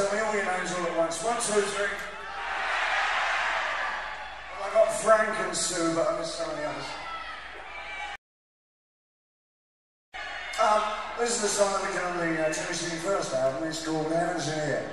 tell me all your names all at once. One, two, three. Well, I got Frank and Sue, but I missed of the others. Um, this is the song that we did on uh, the uh, Tin Machine First album. It's called Heaven's in Here.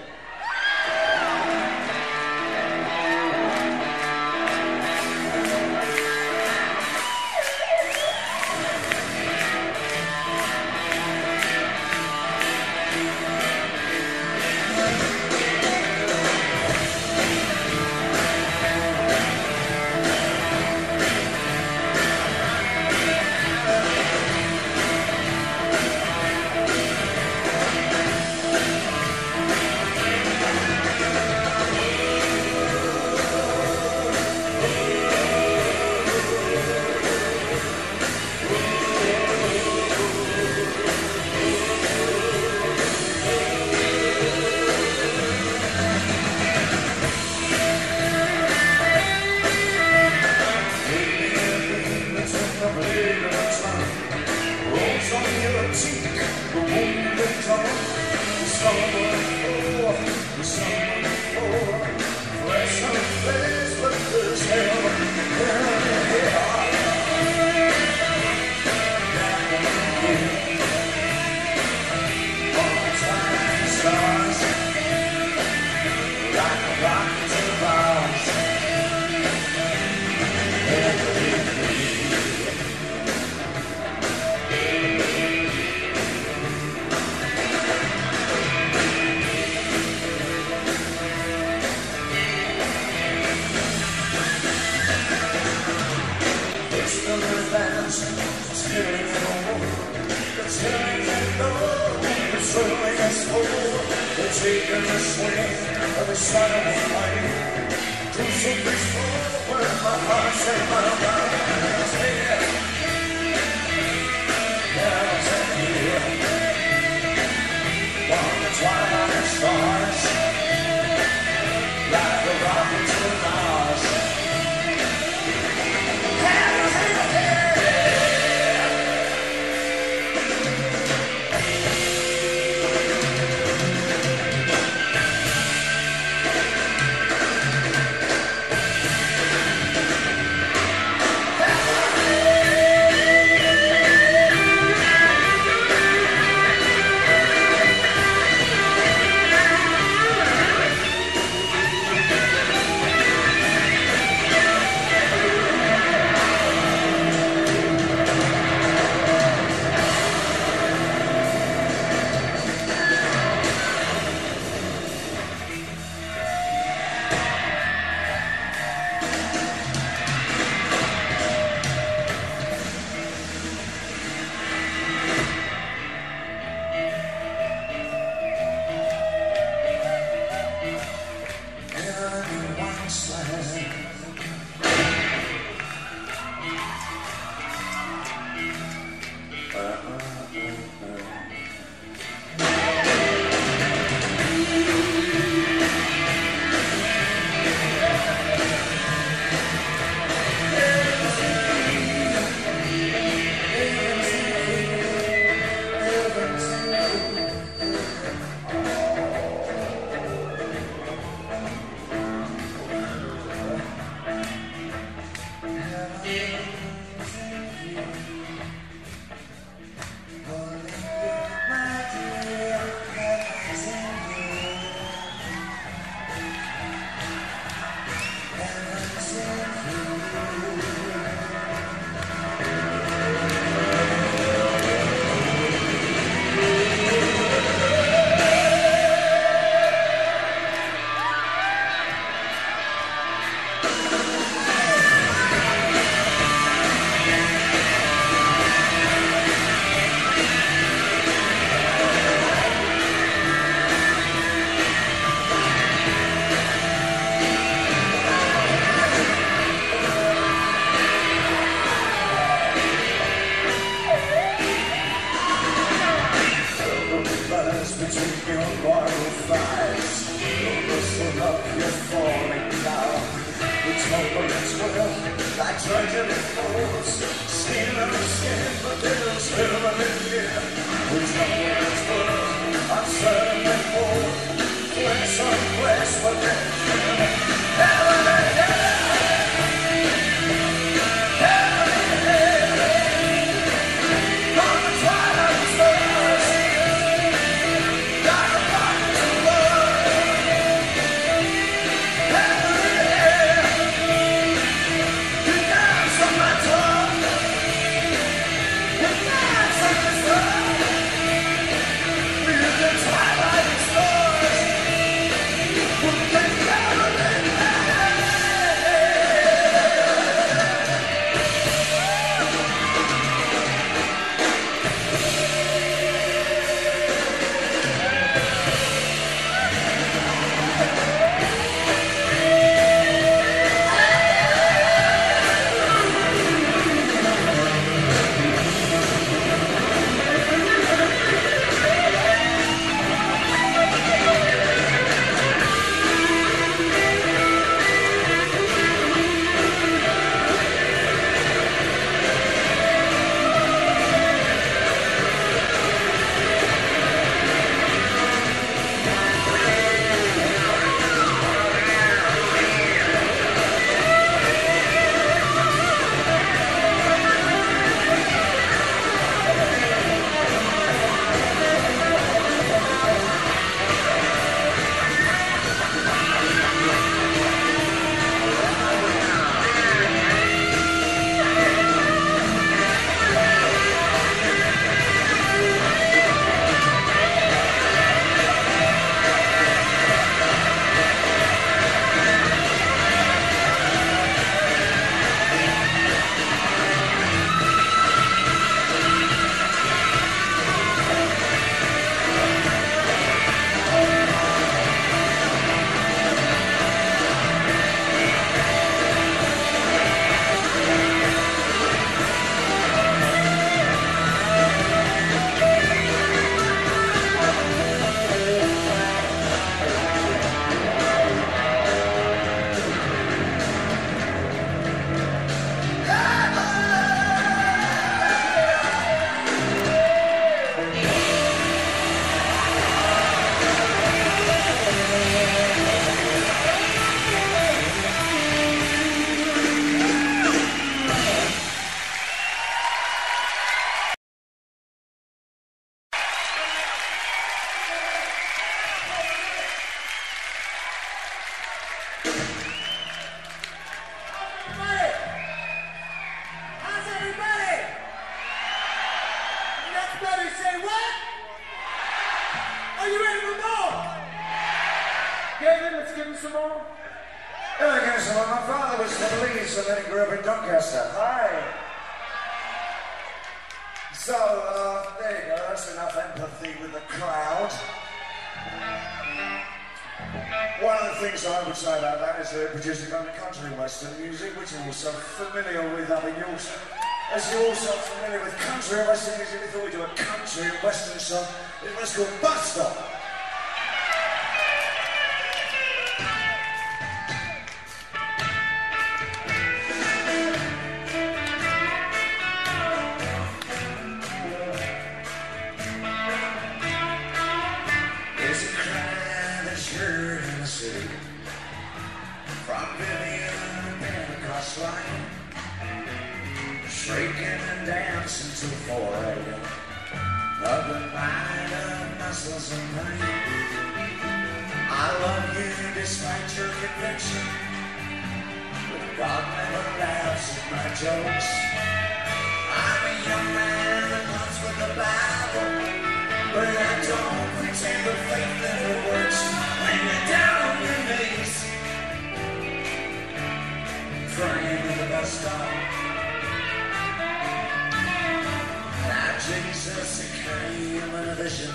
vision.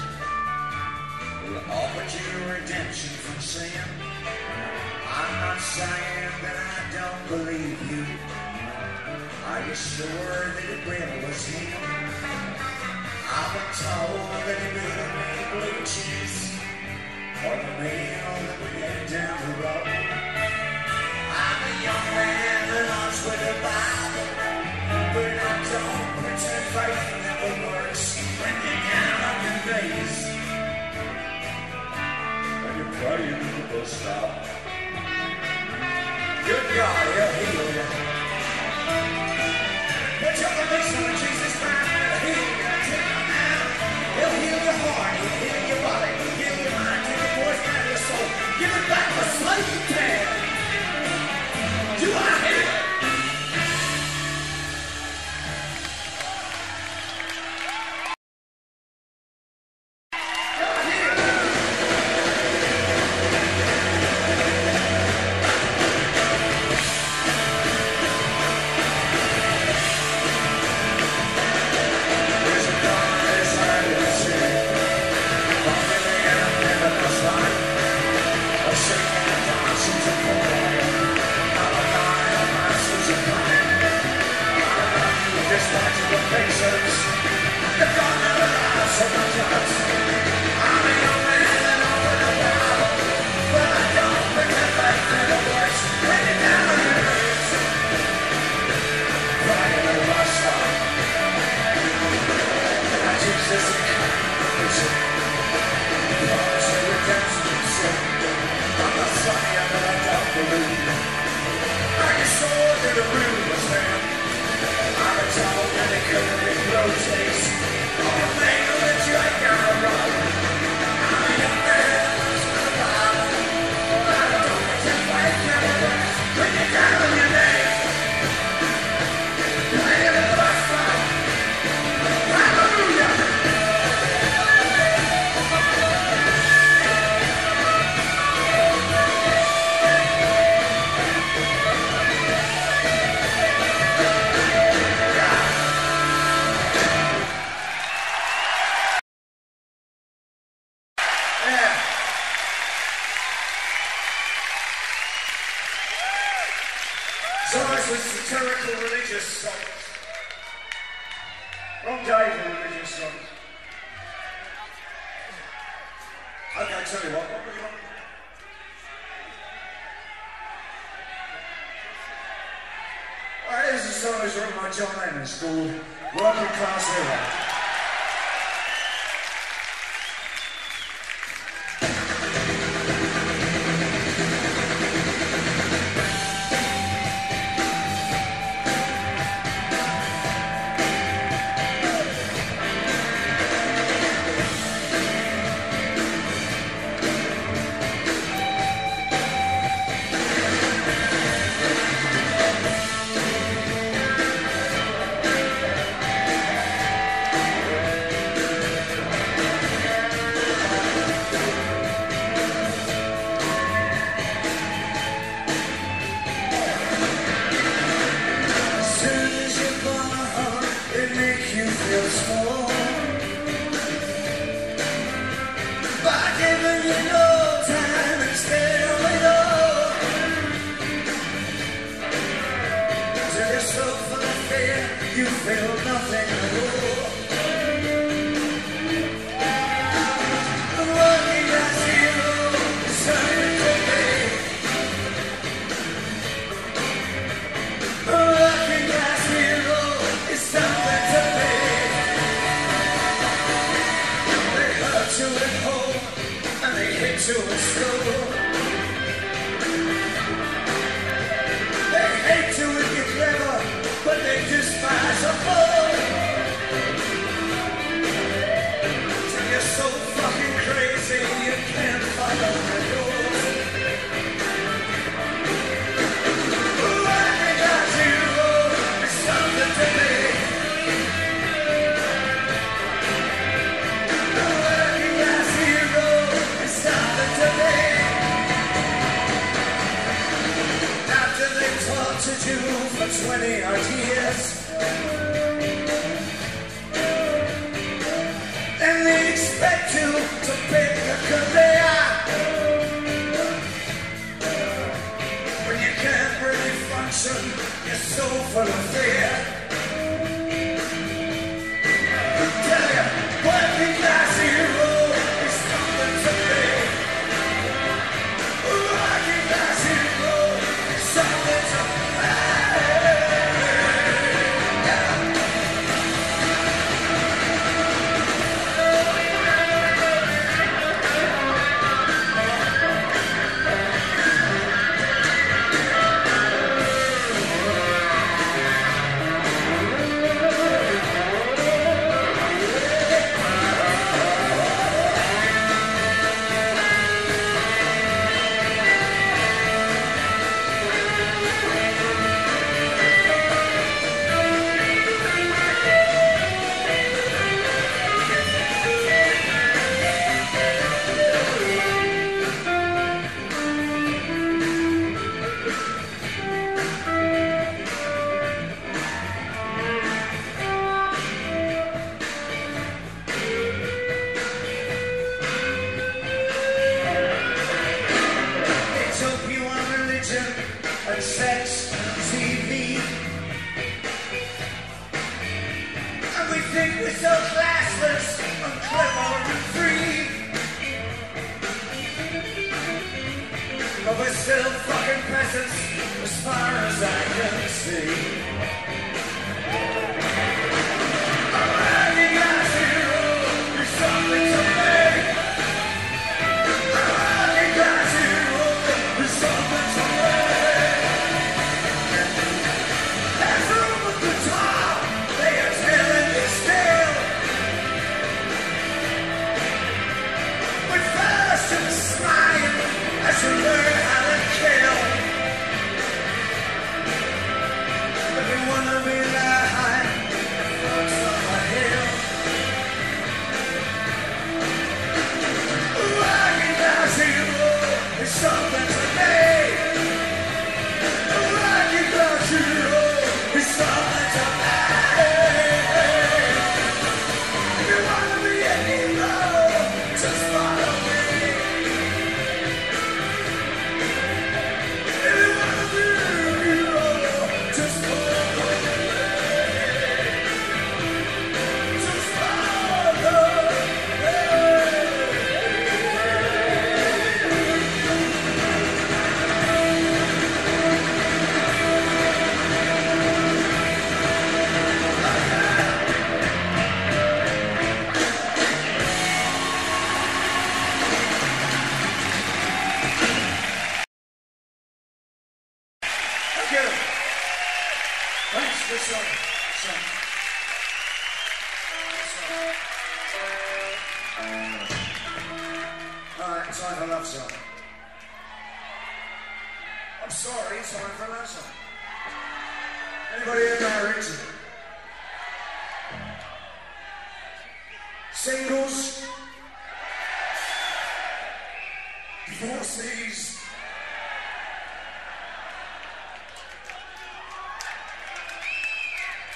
Will offer you redemption from sin. I'm not saying that I don't believe you. Are you sure that it really was him? I've been told that he made a man blue cheese for the meal that we had down the road. I'm a young man that loves with a Bible, but I don't pretend faith never works face And you're praying it will stop Good God, he'll heal you Put your conviction with Jesus Christ. He'll heal you He'll heal your heart, he'll heal your body. He'll heal your mind, heal your voice, and your soul. Give it back to slave you can Do I hear song is written by John Lennon. It's called Working Class Hero.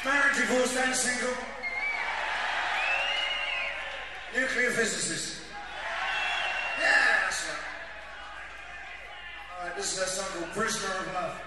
Married, divorced, and single. Nuclear physicist. Yeah, that's right. Alright, this is that song called Prisoner of Love.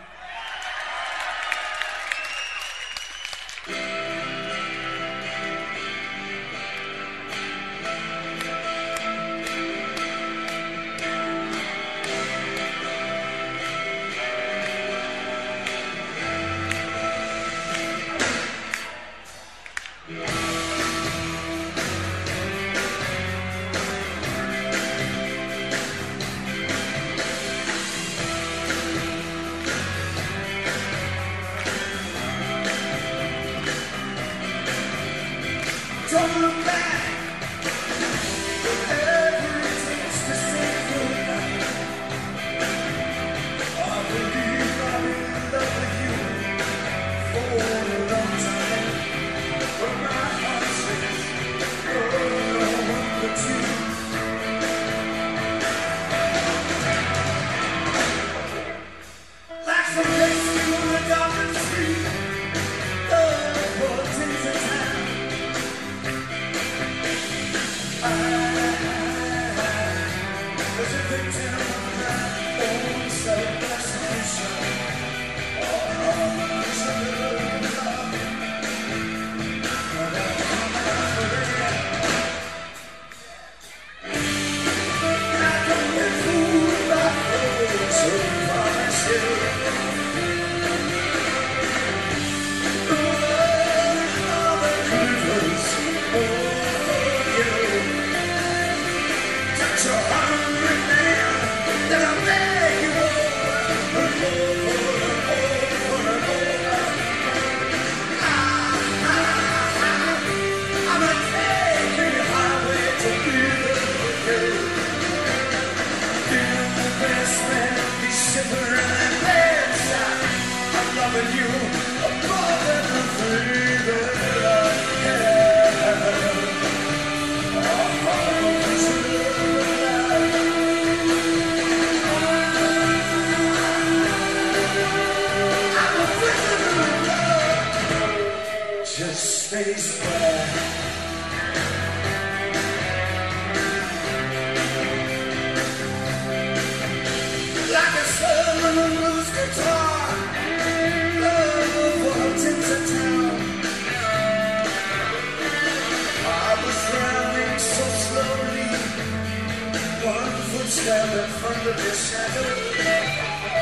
Stand in front of your shadow.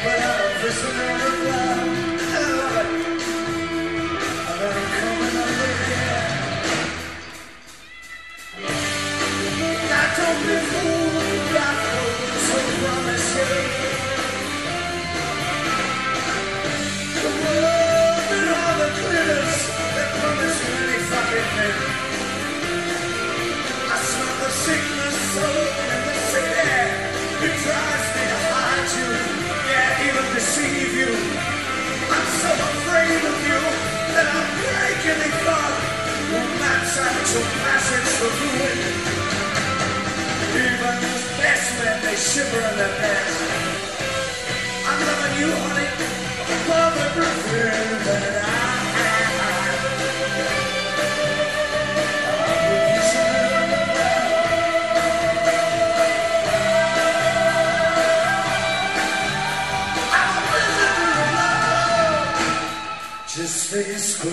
But I'm a prisoner of love. I'm coming here. Now don't promise you. The world all the that promise fucking. I smell the sickness so afraid of you that I'll break any thought who maps out your passage for. Even best men, they shiver in their. I'm loving you, honey, above everything that I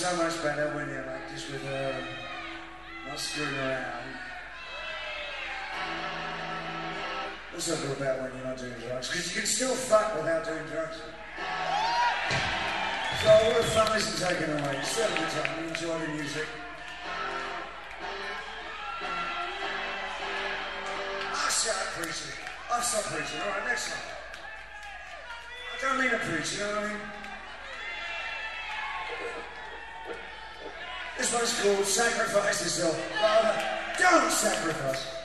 so much better when you're like just with her not screwing around. Also feel better when you're not doing drugs, because you can still fuck without doing drugs. So all the fun isn't taken away. You still have good time. You enjoy the music. I shut up preaching. I'll stop preaching. All right, next one. I don't mean to preach, you know what I mean? This one's called Sacrifice Yourself. Rather, don't sacrifice.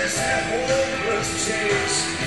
That hopeless chase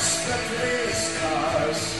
channel, watch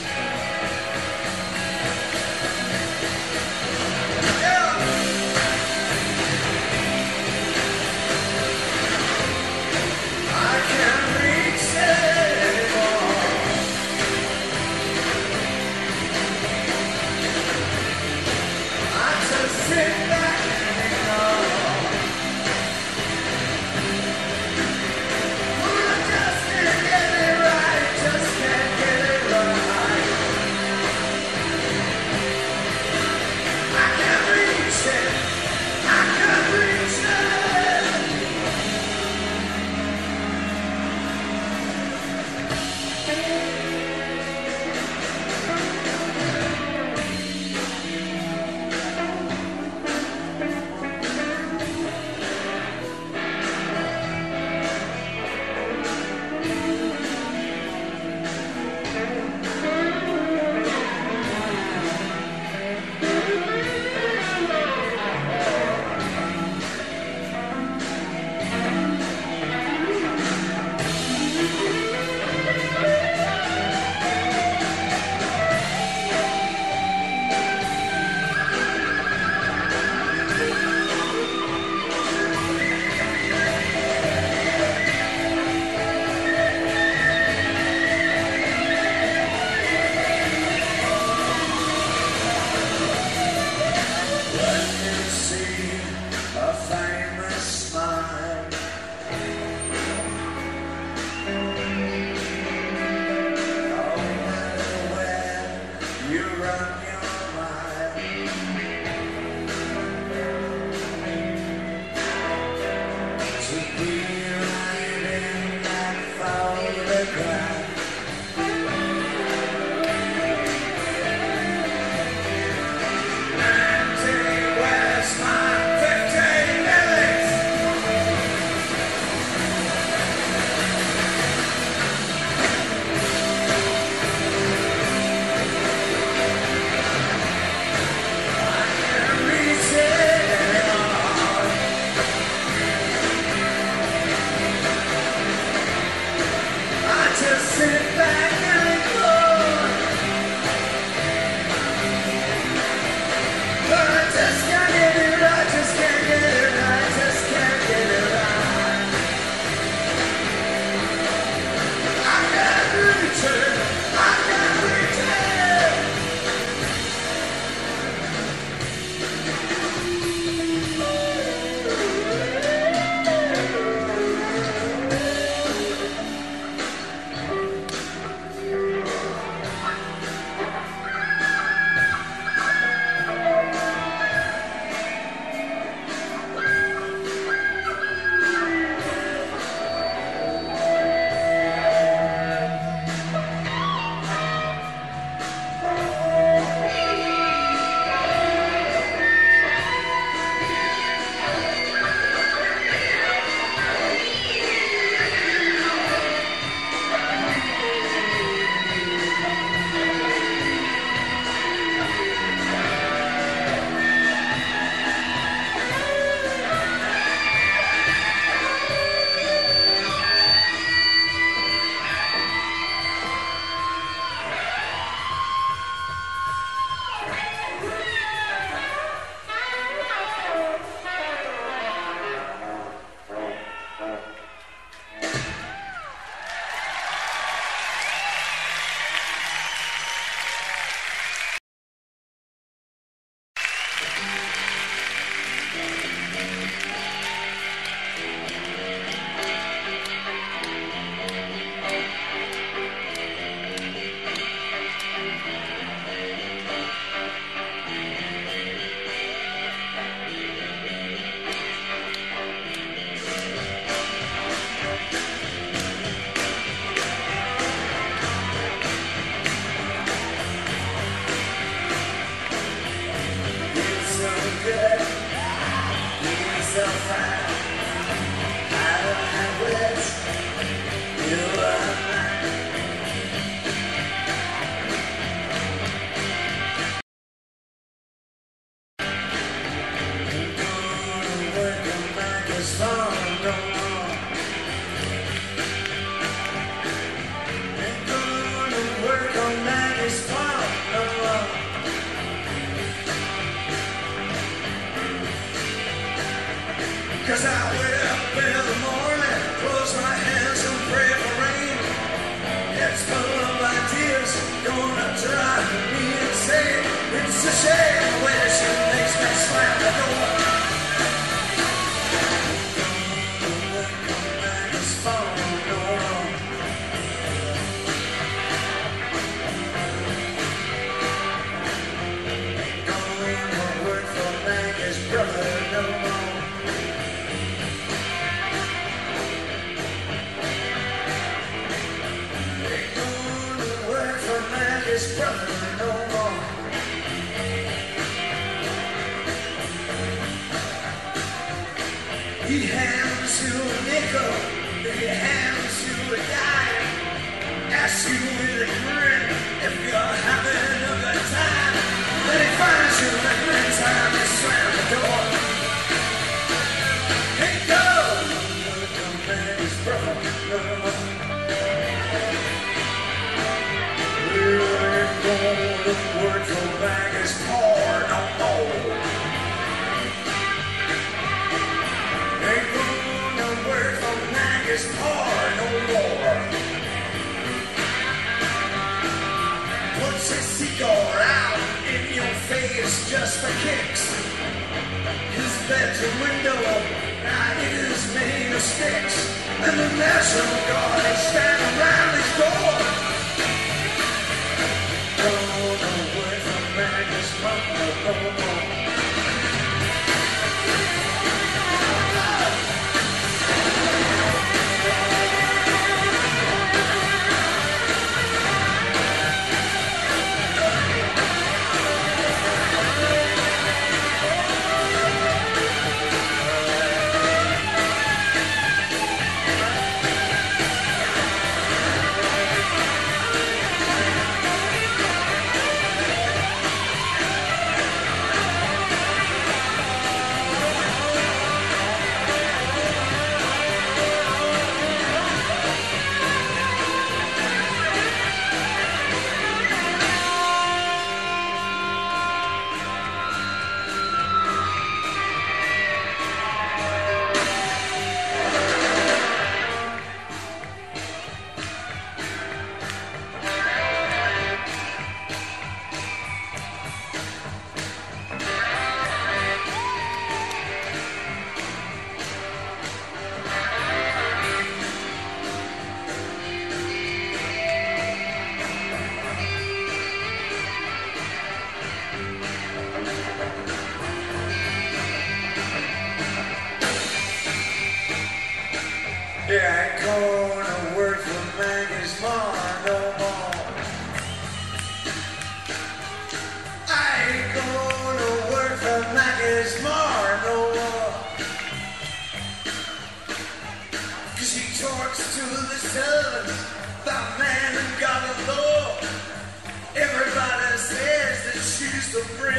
she's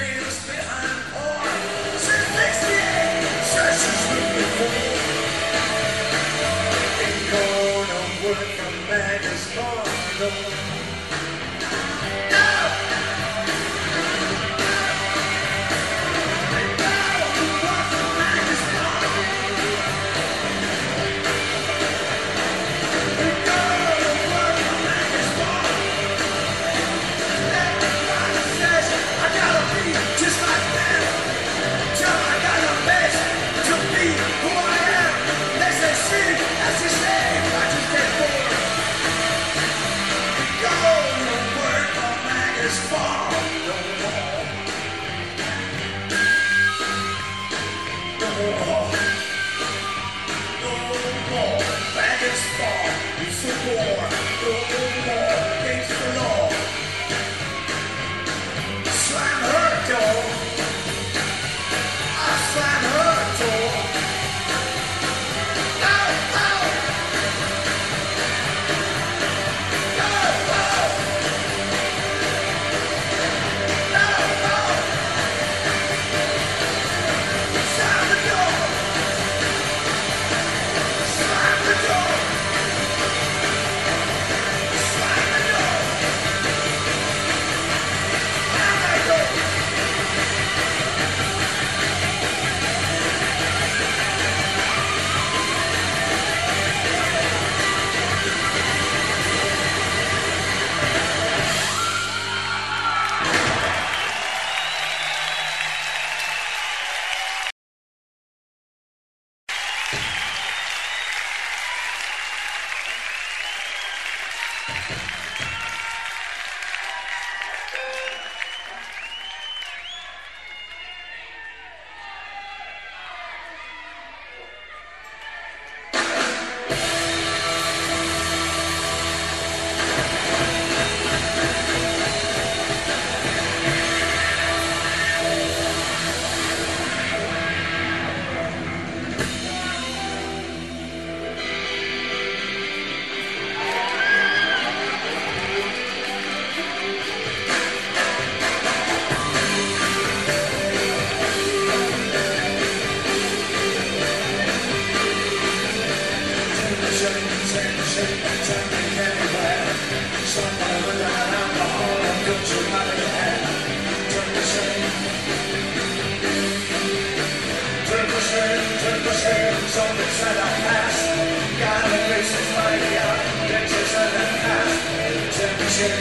Turkey,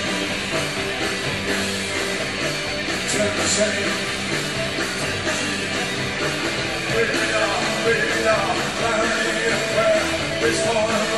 Turkey, we belong, we belong, land where it's born.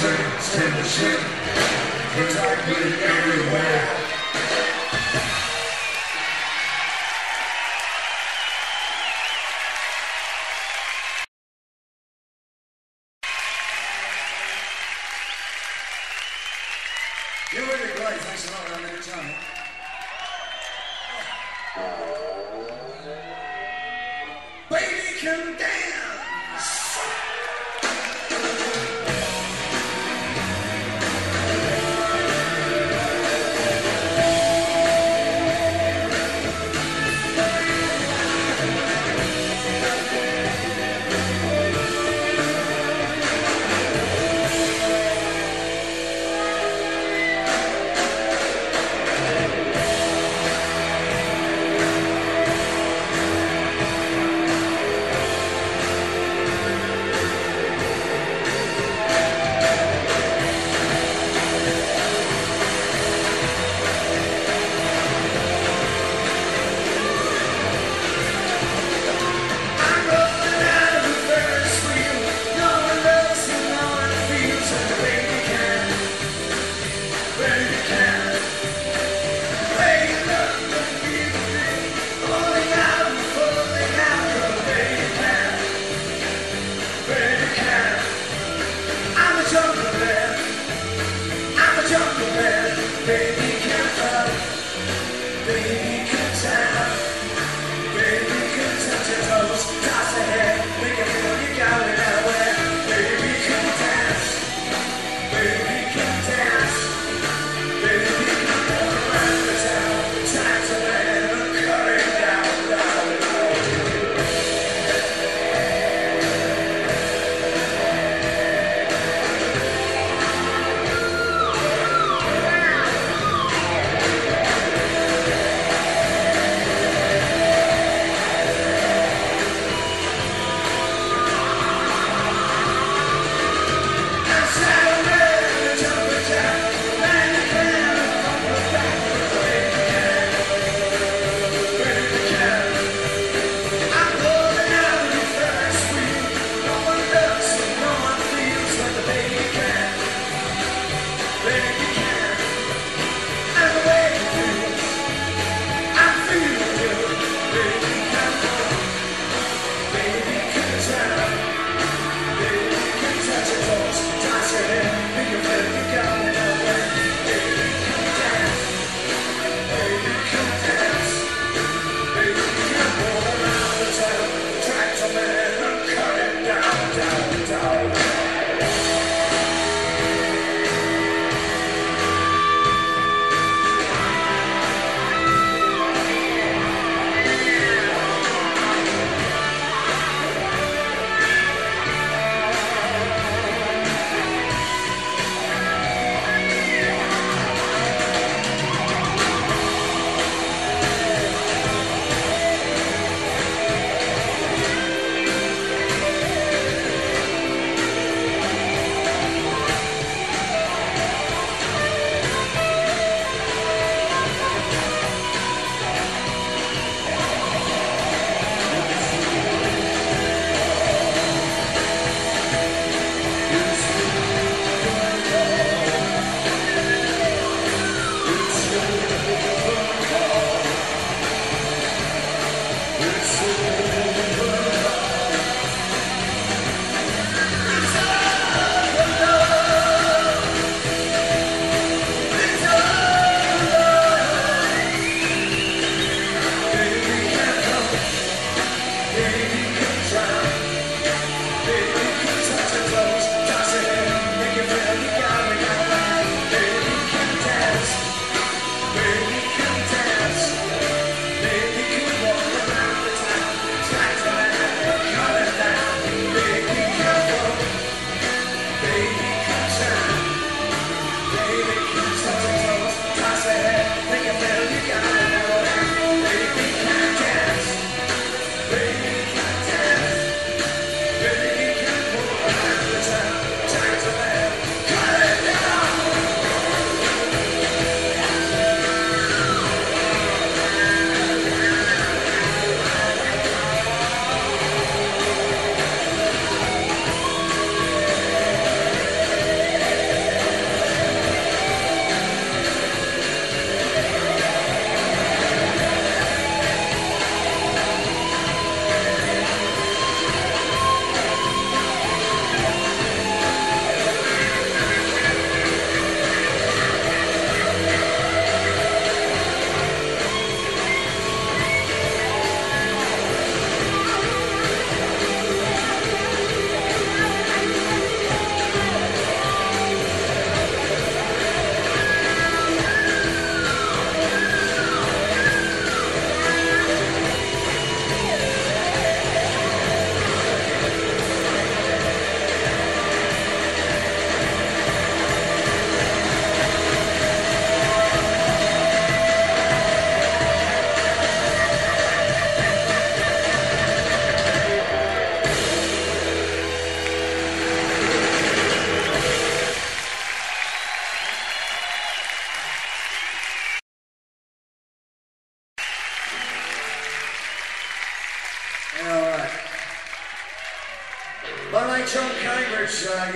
same, same shit, everywhere. You really great, thanks a lot, I had a time.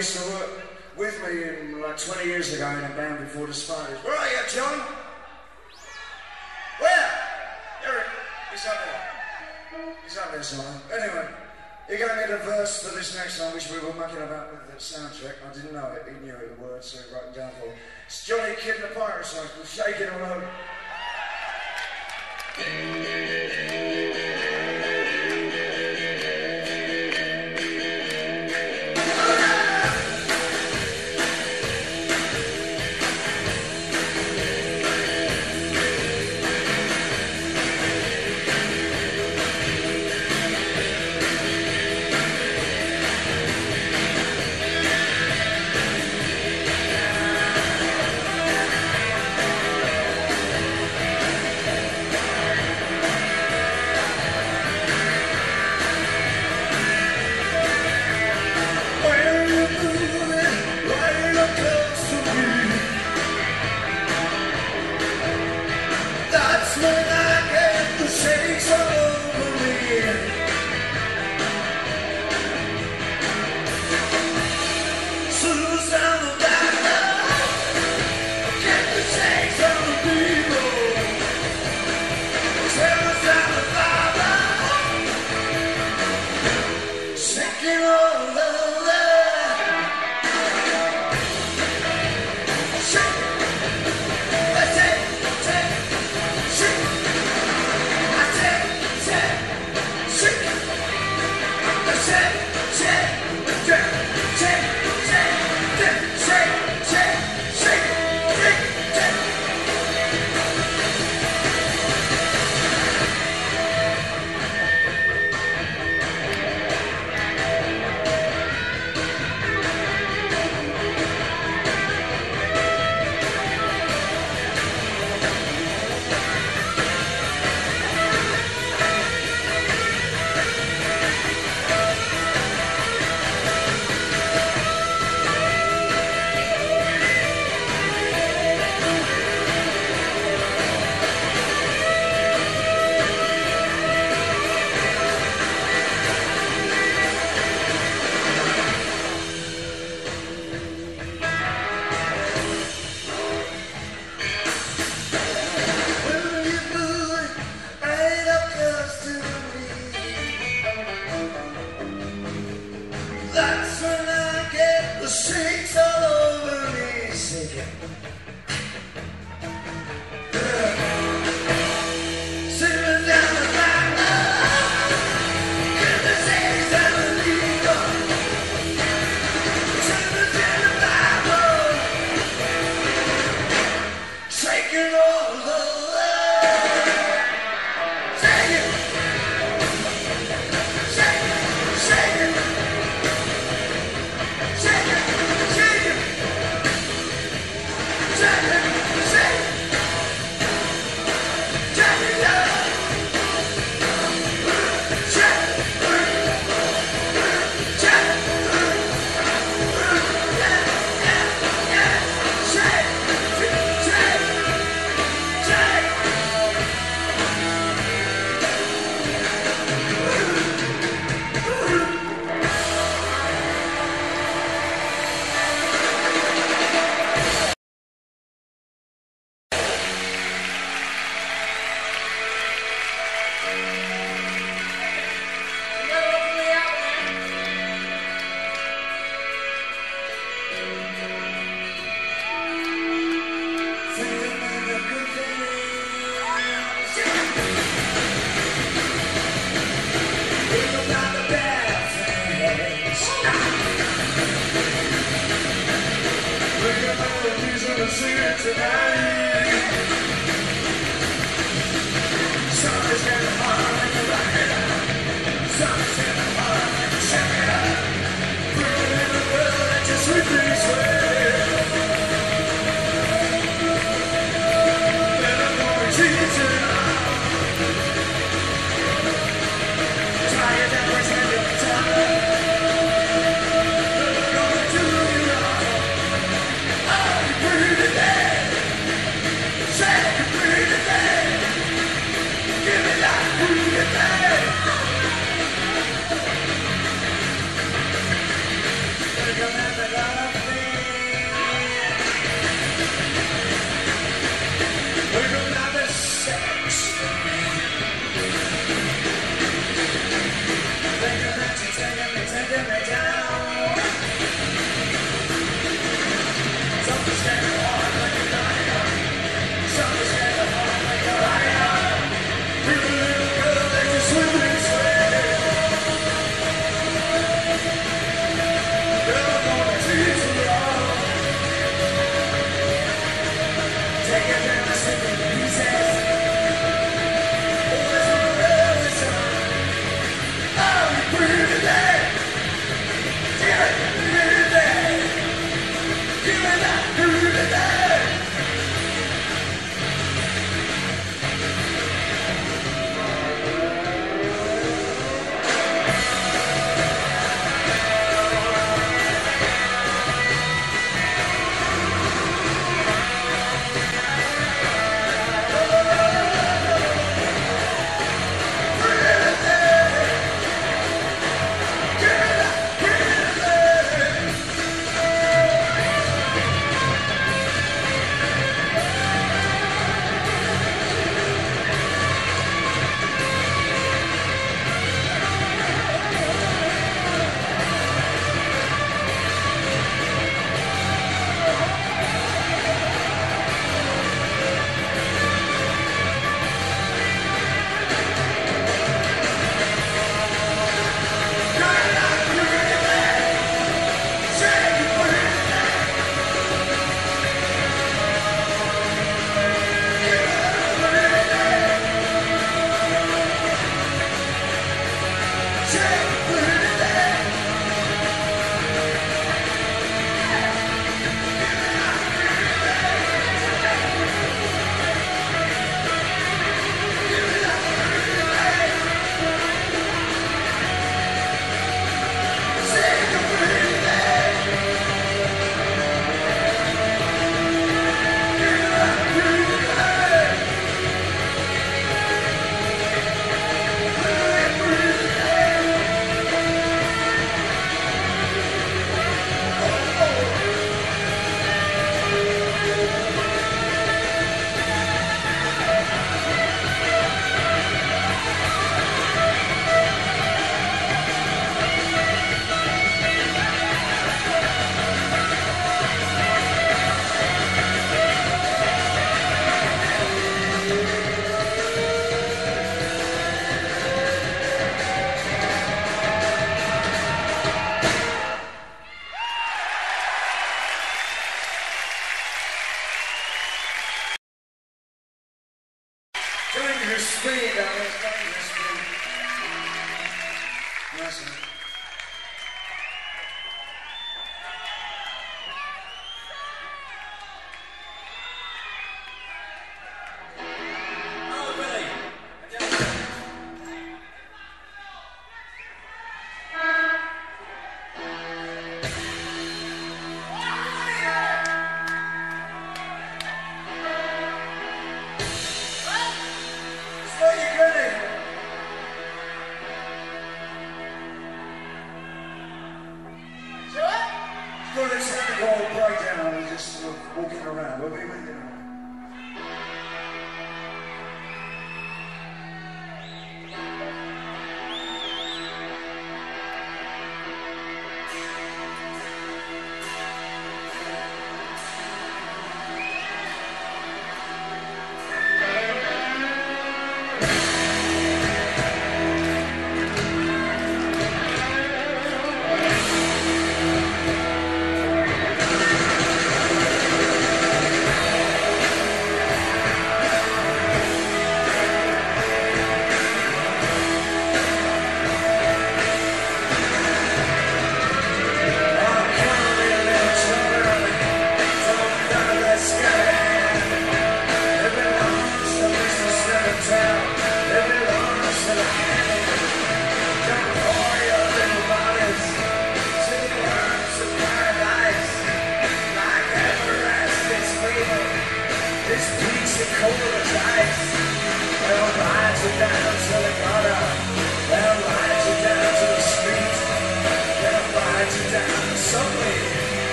Used to work with me in, like 20 years ago in a band before the Spiders. Where are you, John? Where? He- he's up there. He's up there somewhere. Anyway, he gave me the verse for this next song, which we were mucking about with the soundtrack. I didn't know it. He knew it, the words, so he wrote it down for me. It's Johnny Kidd and the Pirate It All Over.